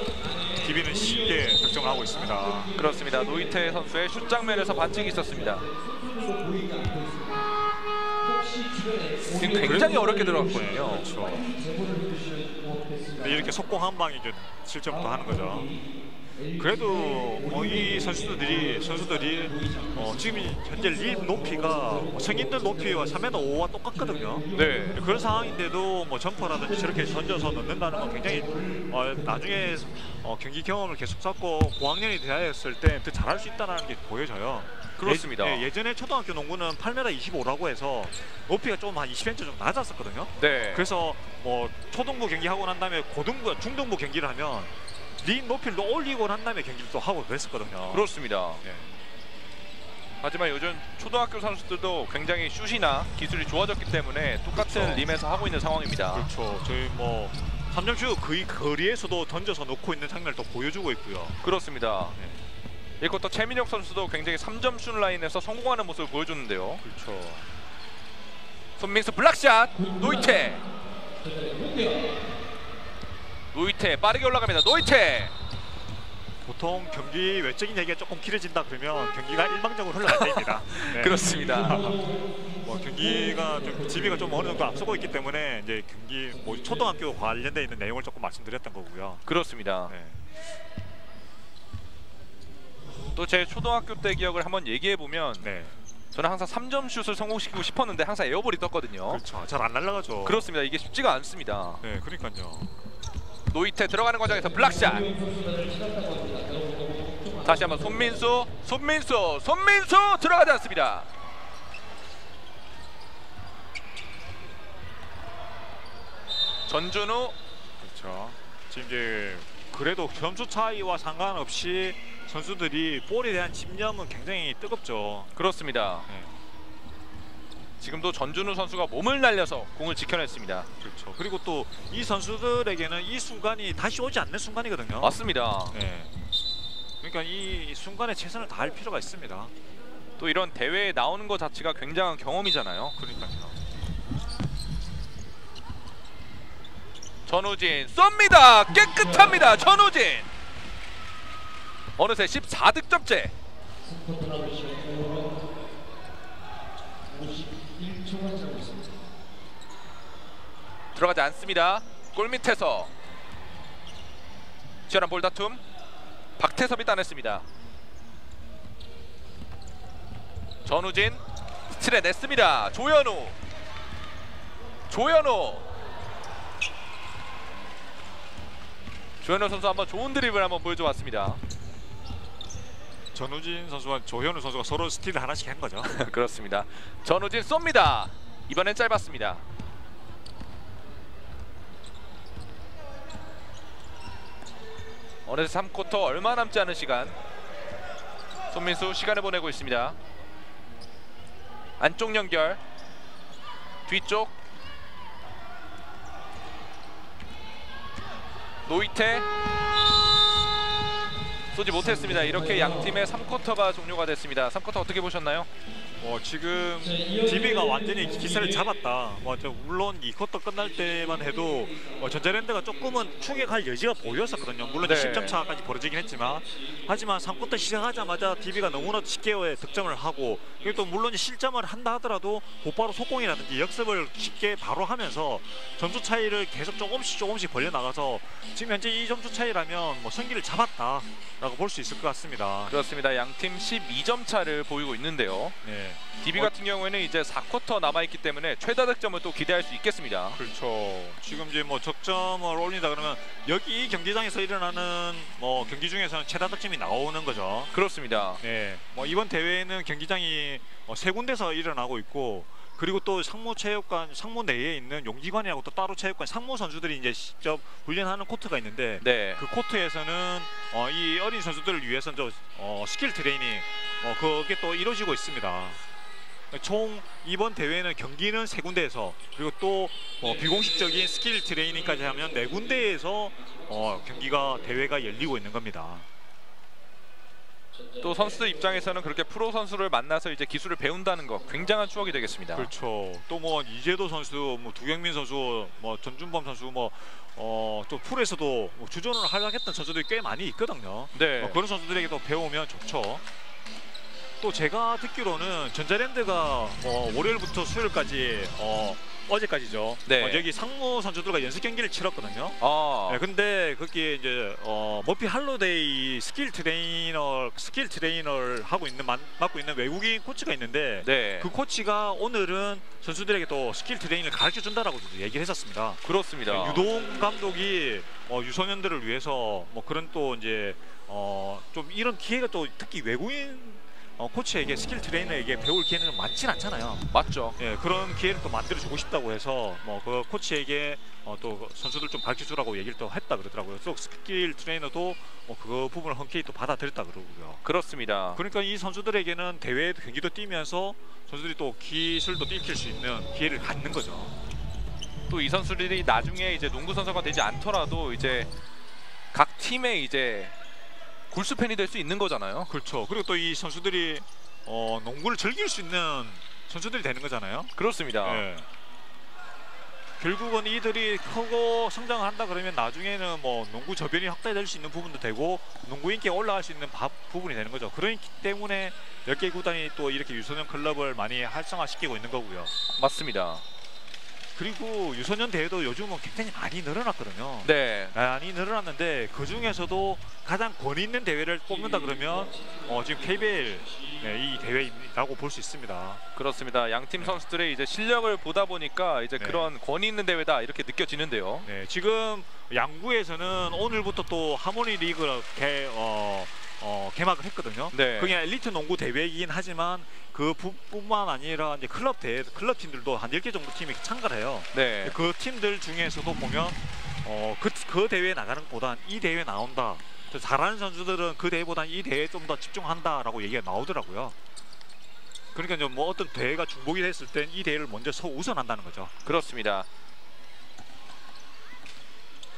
DB는 쉽게 득점을 하고 있습니다. 그렇습니다. 노이테 선수의 슛 장면에서 반칙이 있었습니다. 지금 굉장히 어렵게 들어갔거든요. 그렇죠. 근데 이렇게 속공 한 방에 이제 실점도 하는 거죠. 그래도 뭐이 선수들이 선수들이 어, 지금 이 현재 립 높이가 뭐 성인들 높이와 3m 5와 똑같거든요. 네. 그런 상황인데도 뭐 점퍼라든지 저렇게 던져서 넣는다는 건 굉장히 어, 나중에 어, 경기 경험을 계속 쌓고 고학년이 되었을 때 더 잘할 수 있다는 게 보여져요. 그렇습니다. 예, 전에 초등학교 농구는 8m 25라고 해서 높이가 좀 한 20cm 정도 낮았었거든요. 네. 그래서 뭐 초등부 경기 하고 난 다음에 고등부, 중등부 경기를 하면 린 높이를 또 올리고 난 다음에 경기를 또 하고 그랬었거든요. 그렇습니다. 예. 하지만 요즘 초등학교 선수들도 굉장히 슛이나 기술이 좋아졌기 때문에 똑같은 그렇죠. 림에서 하고 있는 상황입니다. 그렇죠. 저희 뭐 3점슛 거의 거리에서도 던져서 놓고 있는 장면을 또 보여주고 있고요. 그렇습니다. 네. 이것도 최민혁 선수도 굉장히 3점 슛 라인에서 성공하는 모습을 보여줬는데요. 그렇죠. 손민수 블락샷 노이테 노이테 빠르게 올라갑니다. 노이테 보통 경기 외적인 얘기가 조금 길어진다 그러면 경기가 일방적으로 흘러갈 때입니다. [LAUGHS] 네. 그렇습니다. 뭐 경기가 좀 GB가 좀 어느 정도 앞서고 있기 때문에 이제 경기 뭐 초등학교 관련돼 있는 내용을 조금 말씀드렸던 거고요. 그렇습니다. 네. 또제 초등학교 때 기억을 한번 얘기해 보면 네. 저는 항상 3점 슛을 성공시키고 싶었는데 항상 에어볼이 떴거든요. 그렇죠. 잘 안 날아가죠. 그렇습니다. 이게 쉽지가 않습니다. 네, 그러니까요. 노이테 들어가는 과정에서 블락샷. 다시 한번 손민수, 손민수, 손민수 들어가지 않습니다. 전준우 그렇죠. 지금 이제 그래도 점수 차이와 상관없이 선수들이 볼에 대한 집념은 굉장히 뜨겁죠. 그렇습니다. 네, 지금도 전준우 선수가 몸을 날려서 공을 지켜냈습니다. 그렇죠. 그리고 또 이 선수들에게는 이 순간이 다시 오지 않는 순간이거든요. 맞습니다. 네. 그러니까 이 순간에 최선을 다할 필요가 있습니다. 또 이런 대회에 나오는 것 자체가 굉장한 경험이잖아요. 그러니까요. 전우진 쏩니다. 깨끗합니다. 전우진. 어느새 14득점째. 들어가지 않습니다. 골 밑에서 치열한 볼다툼. 박태섭이 따냈습니다. 전우진 스틸에 냈습니다. 조현우. 조현우. 조현우 선수 한번 좋은 드립을 한번 보여줘 왔습니다. 전우진 선수와 조현우 선수가 서로 스틸을 하나씩 한 거죠. [LAUGHS] 그렇습니다. 전우진 쏩니다. 이번엔 짧았습니다. 어느새 3쿼터 얼마 남지 않은 시간. 손민수 시간을 보내고 있습니다. 안쪽 연결. 뒤쪽. 노이테 쏘지 못했습니다. 이렇게 양 팀의 3쿼터가 종료가 됐습니다. 3쿼터 어떻게 보셨나요? 어, 지금 DB가 완전히 기세를 잡았다. 뭐, 저 물론 이 쿼터 끝날 때만 해도 어, 전자랜드가 조금은 추격할 여지가 보였었거든요. 물론 네. 10점 차까지 벌어지긴 했지만 하지만 3쿼터 시작하자마자 DB가 너무나 쉽게 득점을 하고 그리고 또 물론 실점을 한다 하더라도 곧바로 속공이라든지 역습을 쉽게 바로 하면서 점수 차이를 계속 조금씩 조금씩 벌려 나가서 지금 현재 이 점수 차이라면 뭐 승기를 잡았다라고 볼 수 있을 것 같습니다. 그렇습니다. 양팀 12점 차를 보이고 있는데요. 네. DB 어- 같은 경우에는 이제 4쿼터 남아 있기 때문에 최다 득점을 또 기대할 수 있겠습니다. 그렇죠. 지금 이제 뭐 적점을 올린다 그러면 여기 이 경기장에서 일어나는 뭐 경기 중에서는 최다 득점이 나오는 거죠. 그렇습니다. 네. 뭐 이번 대회는 경기장이 어, 세 군데서 일어나고 있고 그리고 또 상무 체육관 상무 내에 있는 용기관이라고 또 따로 체육관 상무 선수들이 이제 직접 훈련하는 코트가 있는데 네. 그 코트에서는 어, 이 어린 선수들을 위해서 저 어, skill training 어, 그게 또 이루어지고 있습니다. 총 이번 대회는 경기는 세 군데에서 그리고 또 어, 비공식적인 스킬 트레이닝까지 하면 네 군데에서 어, 경기가 대회가 열리고 있는 겁니다. 또 선수들 입장에서는 그렇게 프로 선수를 만나서 이제 기술을 배운다는 거 굉장한 추억이 되겠습니다. 그렇죠. 또 뭐 이재도 선수, 뭐 두경민 선수, 뭐 전준범 선수, 뭐 어또 프로에서도 뭐 주전으로 활약했던 선수들이 꽤 많이 있거든요. 네. 어, 그런 선수들에게도 배우면 좋죠. 또 제가 듣기로는 전자랜드가 뭐 월요일부터 수요일까지 어, 어제까지죠. 네. 어, 여기 상무 선수들과 연습 경기를 치렀거든요. 아, 네, 근데 거기에 이제 어, 머피 할로웨이 skill trainer skill trainer를 하고 있는 맡- 맡고 있는 외국인 코치가 있는데 네. 그 코치가 오늘은 선수들에게 또 skill training을 가르쳐 준다라고 얘기를 했었습니다. 그렇습니다. 네, 유도훈 감독이 어, 유소년들을 위해서 뭐 그런 또 이제 어, 좀 이런 기회가 또 특히 외국인 어, 코치에게 skill trainer에게 배울 기회는 좀 많진 않잖아요. 맞죠. 예, 그런 기회를 또 만들어 주고 싶다고 해서 뭐 그 코치에게 어, 또 선수들 좀 가르쳐 주라고 얘기를 또 했다 그러더라고요. 또 skill trainer도 뭐그 부분을 흔쾌히 또 받아들였다 그러고요. 그렇습니다. 그러니까 이 선수들에게는 대회 경기도 뛰면서 선수들이 또 기술도 익힐 수 있는 기회를 갖는 거죠. 또 이 선수들이 나중에 이제 농구 선수가 되지 않더라도 이제 각 팀의 이제 골수 팬이 될 수 있는 거잖아요. 그렇죠. 그리고 또 이 선수들이 어, 농구를 즐길 수 있는 선수들이 되는 거잖아요. 그렇습니다. 예. 결국은 이들이 크고 성장을 한다 그러면 나중에는 뭐 농구 저변이 확대될 수 있는 부분도 되고 농구 인기가 올라갈 수 있는 바- 부분이 되는 거죠. 그렇기 때문에 10개 구단이 또 이렇게 유소년 클럽을 많이 활성화시키고 있는 거고요. 맞습니다. 그리고 유소년 대회도 요즘은 굉장히 많이 늘어났거든요. 네. 많이 늘어났는데 그 중에서도 가장 권위 있는 대회를 뽑는다 그러면 어, 지금 KBL 네, 이 대회라고 볼 수 있습니다. 그렇습니다. 양팀 선수들의 이제 실력을 보다 보니까 이제 네. 그런 권위 있는 대회다 이렇게 느껴지는데요. 네, 지금 양구에서는 오늘부터 또 하모니 리그를 개, 어, 어, 개막을 했거든요. 네. 그게 엘리트 농구 대회이긴 하지만 그 부- 뿐만 아니라 이제 클럽 대회, 클럽 팀들도 한 10개 정도 팀이 참가를 해요. 네. 그 팀들 중에서도 보면 어, 그, 그 대회에 나가는 것보단 이 대회에 나온다. 또 잘하는 선수들은 그 대회보다 이 대회에 좀 더 집중한다라고 얘기가 나오더라고요. 그러니까 이제 뭐 어떤 대회가 중복이 됐을 땐 이 대회를 먼저 서 우선한다는 거죠. 그렇습니다.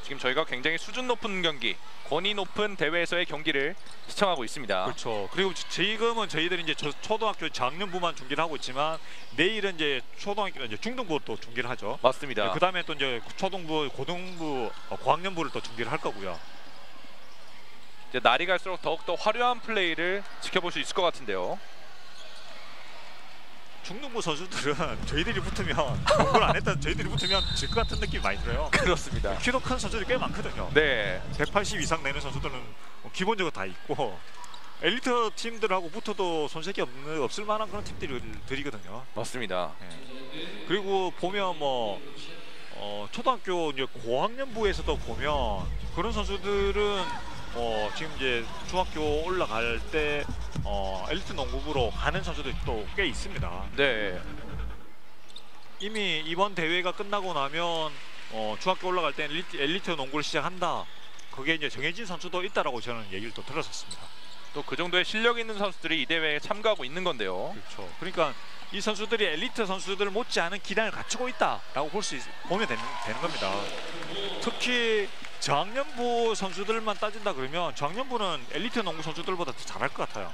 지금 저희가 굉장히 수준 높은 경기, 권위 높은 대회에서의 경기를 시청하고 있습니다. 그렇죠. 그리고 지- 지금은 저희들이 이제 저 초등학교 작년부만 중계를 하고 있지만 내일은 이제 초등학교 이제 중등부 또 중계를 하죠. 맞습니다. 그 다음에 또 이제 초등부, 고등부, 어, 고학년부를 또 중계를 할 거고요. 이제 날이 갈수록 더욱더 화려한 플레이를 지켜볼 수 있을 것 같은데요. 중등부 선수들은 [LAUGHS] 저희들이 붙으면 공부를 안 했던 저희들이 붙으면 질 것 같은 느낌이 많이 들어요. 그렇습니다. 키도 큰 선수들이 꽤 많거든요. 네. 180 이상 되는 선수들은 뭐 기본적으로 다 있고 엘리트 팀들하고 붙어도 손색이 없는, 없을 만한 그런 팀들이거든요. 맞습니다. 그리고 보면 뭐 어, 초등학교 이제 고학년부에서도 보면 그런 선수들은 어, 지금 이제 중학교 올라갈 때 어, 엘리트 농구부로 가는 선수들이 또 꽤 있습니다. 네. 이미 이번 대회가 끝나고 나면 어, 중학교 올라갈 때 엘리트, 엘리트 농구를 시작한다. 그게 이제 정해진 선수도 있다라고 저는 얘기를 또 들었었습니다. 또 그 정도의 실력 있는 선수들이 이 대회에 참가하고 있는 건데요. 그렇죠. 그러니까 이 선수들이 엘리트 선수들 못지않은 기량을 갖추고 있다라고 볼 수 보면 되는, 되는 겁니다. 특히 저학년부 선수들만 따진다 그러면 저학년부는 엘리트 농구 선수들보다 더 잘할 것 같아요.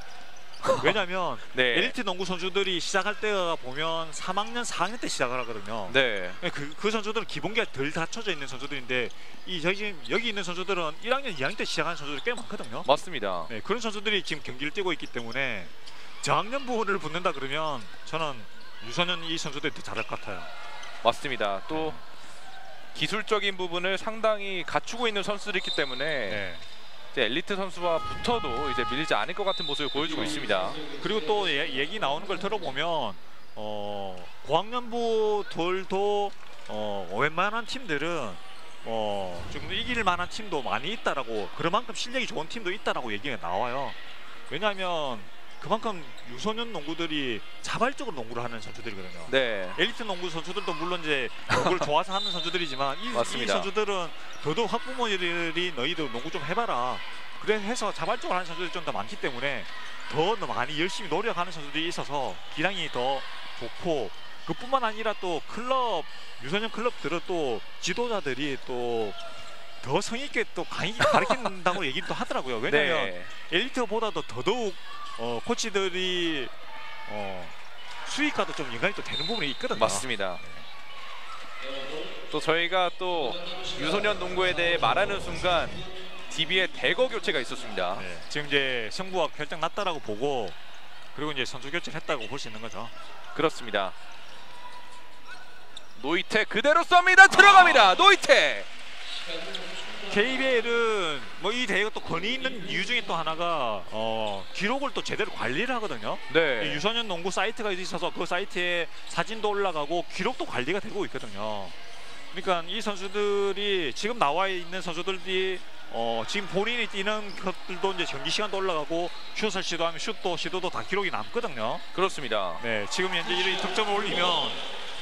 왜냐하면 [LAUGHS] 네. 엘리트 농구 선수들이 시작할 때가 보면 3학년, 4학년 때 시작을 하거든요. 네. 그, 그 선수들은 기본기가 덜 갖춰져 있는 선수들인데 이 지금 여기 있는 선수들은 1학년, 2학년 때 시작하는 선수들이 꽤 많거든요. 맞습니다. 네, 그런 선수들이 지금 경기를 뛰고 있기 때문에 저학년 부분을 붙는다 그러면 저는 유소년 이 선수들이 더 잘할 것 같아요. 맞습니다. 또 기술적인 부분을 상당히 갖추고 있는 선수들이 있기 때문에 네. 이제 엘리트 선수와 붙어도 이제 밀리지 않을 것 같은 모습을 보여주고 있습니다. 그리고 또 예- 얘기 나오는 걸 들어보면 어, 고학년부들도 어, 웬만한 팀들은 어, 좀 이길 만한 팀도 많이 있다라고 그만큼 실력이 좋은 팀도 있다라고 얘기가 나와요. 왜냐하면 그만큼 유소년 농구들이 자발적으로 농구를 하는 선수들이거든요. 네. 엘리트 농구 선수들도 물론 이제 농구를 [LAUGHS] 좋아서 하는 선수들이지만 이, 이. 선수들은 더더욱 학부모들이 너희들 농구 좀 해봐라. 그래 해서 자발적으로 하는 선수들이 좀 더 많기 때문에 더 많이 열심히 노력하는 선수들이 있어서 기량이 더 좋고 그뿐만 아니라 또 클럽 유소년 클럽들은 또 지도자들이 또 더 성의 있게 또 강의 가르친다고 [LAUGHS] 얘기를 또 하더라고요. 왜냐하면 네. 엘리트보다도 더더욱 어, 코치들이 어, 수익과도 좀 연관이 또 되는 부분이 있거든요. 맞습니다. 또 저희가 또 유소년 농구에 대해 말하는 순간 DB의 대거 교체가 있었습니다. 네, 지금 이제 승부가 결정 났다라고 보고 그리고 이제 선수 교체를 했다고 볼 수 있는 거죠. 그렇습니다. 노이테 그대로 쏩니다. 들어갑니다. 노이테. KBL은 뭐 이 대회가 또 권위 있는 이유 중에 또 하나가 어, 기록을 또 제대로 관리를 하거든요. 이 네. 유소년 농구 사이트가 있어서 그 사이트에 사진도 올라가고 기록도 관리가 되고 있거든요. 그러니까 이 선수들이 지금 나와 있는 선수들이 어, 지금 본인이 뛰는 것들도 이제 경기 시간도 올라가고 슛을 시도하면 슛도 시도도 다 기록이 남거든요. 그렇습니다. 네, 지금 현재 이런 득점을 올리면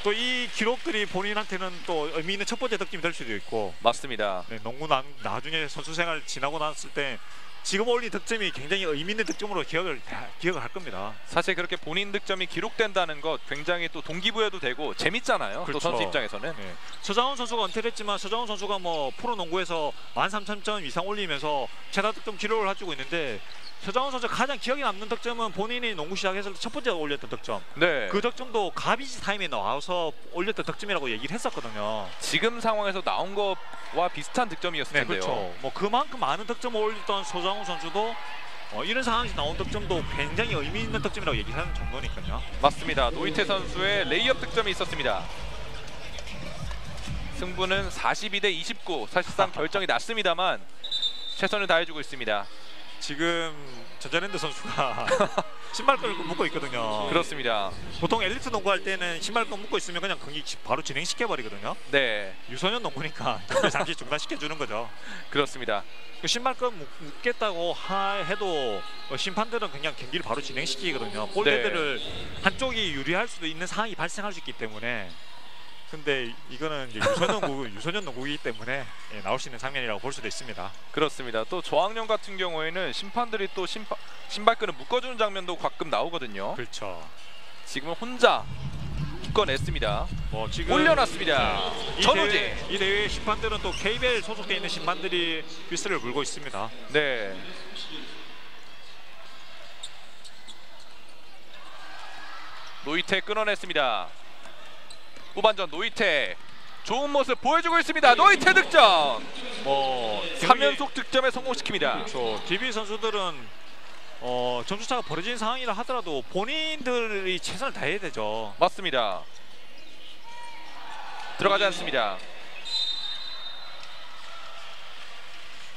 또 이 기록들이 본인한테는 또 의미 있는 첫 번째 득점이 될 수도 있고 맞습니다. 네, 농구 나, 나중에 선수 생활 지나고 났을 때 지금 올린 득점이 굉장히 의미 있는 득점으로 기억을 기억을 할 겁니다. 사실 그렇게 본인 득점이 기록된다는 것 굉장히 또 동기부여도 되고 재밌잖아요. 또 그렇죠. 선수 입장에서는. 네. 서장훈 선수가 은퇴를 했지만 서장훈 선수가 뭐 프로 농구에서 13,000점 이상 올리면서 최다 득점 기록을 가지고 있는데 서장훈 선수 가장 기억에 남는 득점은 본인이 농구 시작했을 때 첫 번째 올렸던 득점. 네. 그 득점도 garbage time에 나와서 올렸던 득점이라고 얘기를 했었거든요. 지금 상황에서 나온 것과 비슷한 득점이었을 네, 텐데요. 그렇죠. 뭐 그만큼 많은 득점을 올렸던 서장훈 선수도 어, 이런 상황에서 나온 득점도 굉장히 의미 있는 득점이라고 얘기하는 정도니까요. 맞습니다. 노이테 선수의 레이업 득점이 있었습니다. 승부는 42 대 29. 사실상 [LAUGHS] 결정이 났습니다만 최선을 다해주고 있습니다. 지금 전자랜드 선수가 [LAUGHS] 신발끈을 묶고 있거든요. 그렇습니다. 보통 엘리트 농구할 때는 신발끈 묶고 있으면 그냥 경기 지- 바로 진행시켜 버리거든요. 네, 유소년 농구니까 [LAUGHS] 잠시 중단시켜 주는 거죠. 그렇습니다. 그 신발끈 묶- 묶겠다고 하, 해도 어, 심판들은 그냥 경기를 바로 진행시키거든요. 볼대들을 한쪽이 유리할 수도 있는 상황이 발생할 수 있기 때문에. 근데 이거는 이제 유소년 농구 유소년 농구이기 때문에 예, 나올 수 있는 장면이라고 볼 수도 있습니다. 그렇습니다. 또 저학년 같은 경우에는 심판들이 또 신바, 신발끈을 묶어주는 장면도 가끔 나오거든요. 그렇죠. 지금은 혼자 묶어냈습니다. 뭐 지금 올려놨습니다. 이 전우진. 대회, 이 대회 심판들은 또 KBL 소속돼 있는 심판들이 휘슬을 물고 있습니다. 네. 노이테 끊어냈습니다. 후반전 노이테 좋은 모습 보여주고 있습니다. 노이테 득점. 뭐 3연속 득점에 성공시킵니다. 그렇죠. DB 선수들은 어, 점수차가 벌어진 상황이라 하더라도 본인들이 최선을 다해야 되죠. 맞습니다. 들어가지 않습니다.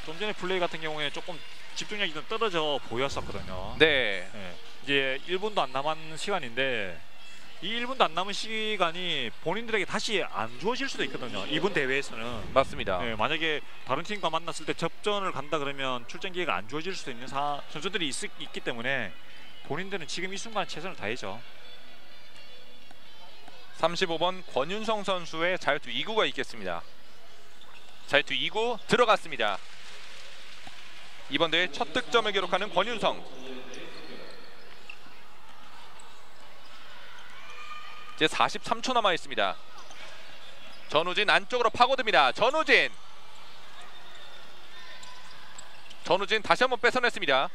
좀 전에 플레이 같은 경우에 조금 집중력이 좀 떨어져 보였었거든요. 네. 예, 이제 1분도 안 남은 시간인데 이 1분도 안 남은 시간이 본인들에게 다시 안 주어질 수도 있거든요. 이번 대회에서는. 맞습니다. 예, 만약에 다른 팀과 만났을 때 접전을 간다 그러면 출전 기회가 안 주어질 수도 있는 사, 선수들이 있, 있기 때문에 본인들은 지금 이 순간 최선을 다해죠. 35번 권윤성 선수의 자유투 2구가 있겠습니다. 자유투 2구 들어갔습니다. 이번 대회 첫 득점을 기록하는 권윤성. 이제 43초 남아 있습니다. 전우진 안쪽으로 파고듭니다. 전우진. 전우진 다시 한번 뺏어냈습니다.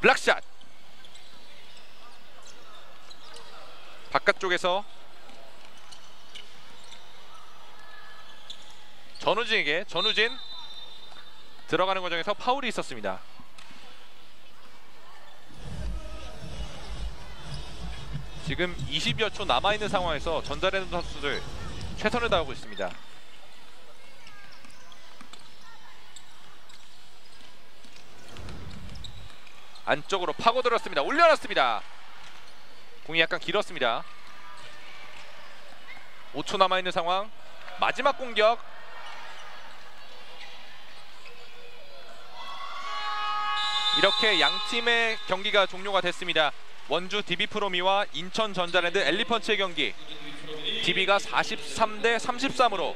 블락샷. 바깥쪽에서 전우진에게 전우진 들어가는 과정에서 파울이 있었습니다. 지금 20여 초 남아 있는 상황에서 전자랜드 선수들 최선을 다하고 있습니다. 안쪽으로 파고들었습니다. 올려놨습니다. 공이 약간 길었습니다. 5초 남아 있는 상황. 마지막 공격. 이렇게 양 팀의 경기가 종료가 됐습니다. 원주 DB 프로미와 인천 전자랜드 엘리펀치의 경기. DB가 43대 33으로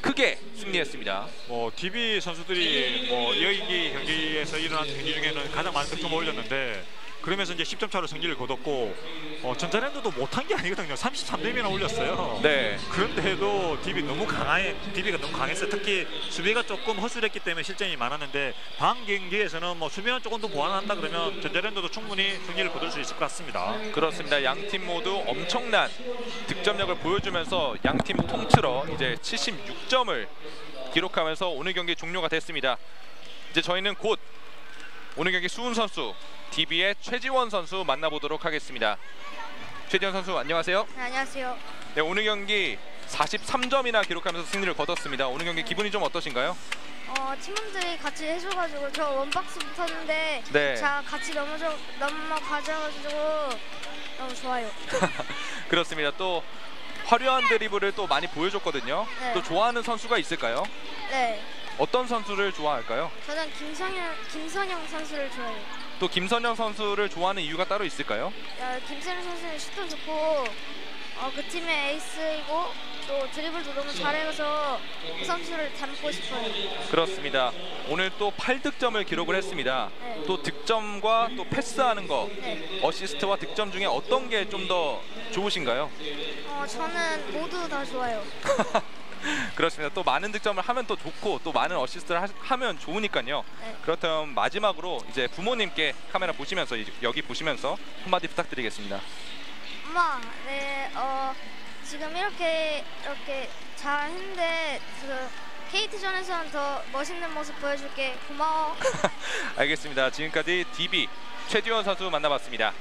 크게 승리했습니다. 뭐 DB 선수들이 뭐 여기 경기에서 일어난 경기 중에는 가장 많은 득점을 올렸는데 그러면서 이제 10점 차로 승리를 거뒀고 어, 전자랜드도 못한 게 아니거든요. 33점이나 올렸어요. 네. 그런데도 DB 너무 강해, DB가 너무 강했어요. 특히 수비가 조금 허술했기 때문에 실점이 많았는데 다음 경기에서는 뭐 수비만 조금 더 보완한다 그러면 전자랜드도 충분히 승리를 거둘 수 있을 것 같습니다. 그렇습니다. 양 팀 모두 엄청난 득점력을 보여주면서 양 팀 통틀어 이제 76점을 기록하면서 오늘 경기 종료가 됐습니다. 이제 저희는 곧 오늘 경기 수훈 선수, DB의 최지원 선수 만나보도록 하겠습니다. 최지원 선수 안녕하세요. 네, 안녕하세요. 네, 오늘 경기 43점이나 기록하면서 승리를 거뒀습니다. 오늘 경기 기분이 좀 어떠신가요? 어, 팀원들이 같이 해줘가지고 저 원박스 붙었는데 네. 자 같이 넘어져 넘어가져가지고 너무 좋아요. [LAUGHS] 그렇습니다. 또 화려한 드리블을 또 많이 보여줬거든요. 네. 또 좋아하는 선수가 있을까요? 네, 어떤 선수를 좋아할까요? 저는 김선영 김선영 선수를 좋아해요. 또 김선영 선수를 좋아하는 이유가 따로 있을까요? 야, 김선영 선수는 슛도 좋고 어, 그 팀의 에이스이고 또 드리블도 너무 잘해서 그 선수를 닮고 싶어요. 그렇습니다. 오늘 또 8득점을 기록을 했습니다. 네. 또 득점과 또 패스하는 거, 네, 어시스트와 득점 중에 어떤 게 좀 더 좋으신가요? 어, 저는 모두 다 좋아요. [LAUGHS] [LAUGHS] 그렇습니다. 또 많은 득점을 하면 또 좋고 또 많은 어시스트를 하, 면 좋으니까요. 네. 그렇다면 마지막으로 이제 부모님께 카메라 보시면서 여기 보시면서 한마디 부탁드리겠습니다. 엄마, 네, 어, 지금 이렇게 이렇게 잘했는데 그 KT전에서는 더 멋있는 모습 보여줄게. 고마워. [LAUGHS] 알겠습니다. 지금까지 DB 최지원 선수 만나봤습니다.